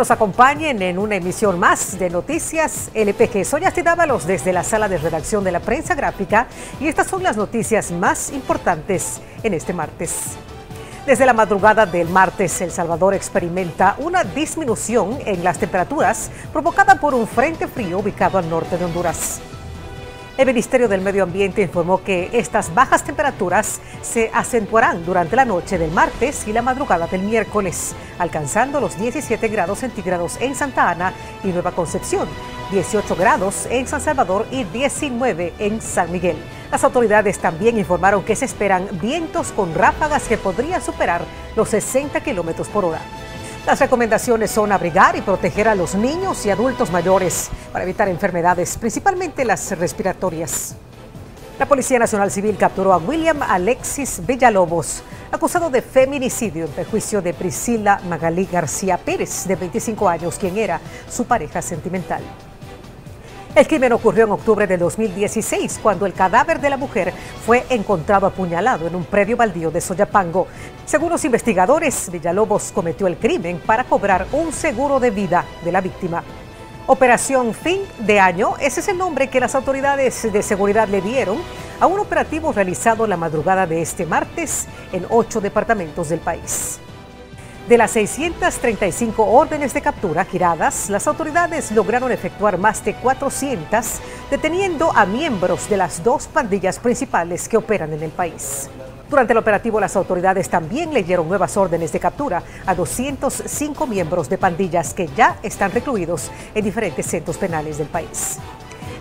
nos acompañen en una emisión más de Noticias LPG. Soy Asti desde la sala de redacción de la prensa gráfica y estas son las noticias más importantes en este martes. Desde la madrugada del martes, El Salvador experimenta una disminución en las temperaturas provocada por un frente frío ubicado al norte de Honduras. El Ministerio del Medio Ambiente informó que estas bajas temperaturas se acentuarán durante la noche del martes y la madrugada del miércoles, alcanzando los 17 grados centígrados en Santa Ana y Nueva Concepción, 18 grados en San Salvador y 19 en San Miguel. Las autoridades también informaron que se esperan vientos con ráfagas que podrían superar los 60 kilómetros por hora. Las recomendaciones son abrigar y proteger a los niños y adultos mayores para evitar enfermedades, principalmente las respiratorias. La Policía Nacional Civil capturó a William Alexis Villalobos, acusado de feminicidio en perjuicio de Priscila Magalí García Pérez, de 25 años, quien era su pareja sentimental. El crimen ocurrió en octubre de 2016, cuando el cadáver de la mujer fue encontrado apuñalado en un predio baldío de Soyapango. Según los investigadores, Villalobos cometió el crimen para cobrar un seguro de vida de la víctima. Operación Fin de Año, ese es el nombre que las autoridades de seguridad le dieron a un operativo realizado la madrugada de este martes en ocho departamentos del país. De las 635 órdenes de captura giradas, las autoridades lograron efectuar más de 400, deteniendo a miembros de las dos pandillas principales que operan en el país. Durante el operativo, las autoridades también leyeron nuevas órdenes de captura a 205 miembros de pandillas que ya están recluidos en diferentes centros penales del país.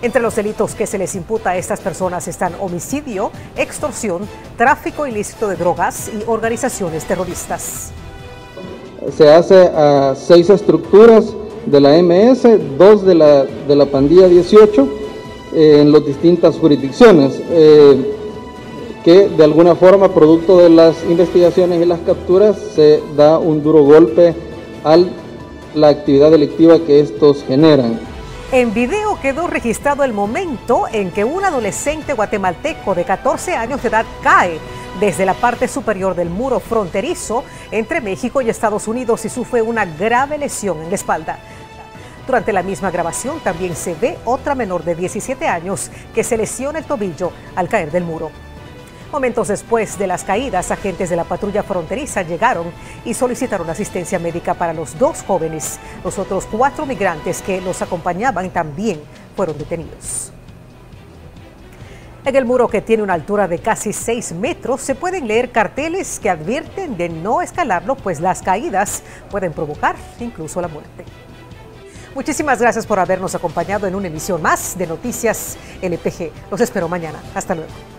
Entre los delitos que se les imputa a estas personas están homicidio, extorsión, tráfico ilícito de drogas y organizaciones terroristas se hace a seis estructuras de la MS, dos de la, de la pandilla 18 eh, en las distintas jurisdicciones, eh, que de alguna forma, producto de las investigaciones y las capturas, se da un duro golpe a la actividad delictiva que estos generan. En video quedó registrado el momento en que un adolescente guatemalteco de 14 años de edad cae desde la parte superior del muro fronterizo entre México y Estados Unidos y sufre una grave lesión en la espalda. Durante la misma grabación también se ve otra menor de 17 años que se lesiona el tobillo al caer del muro. Momentos después de las caídas, agentes de la patrulla fronteriza llegaron y solicitaron asistencia médica para los dos jóvenes. Los otros cuatro migrantes que los acompañaban también fueron detenidos. En el muro que tiene una altura de casi 6 metros se pueden leer carteles que advierten de no escalarlo, pues las caídas pueden provocar incluso la muerte. Muchísimas gracias por habernos acompañado en una emisión más de Noticias LPG. Los espero mañana. Hasta luego.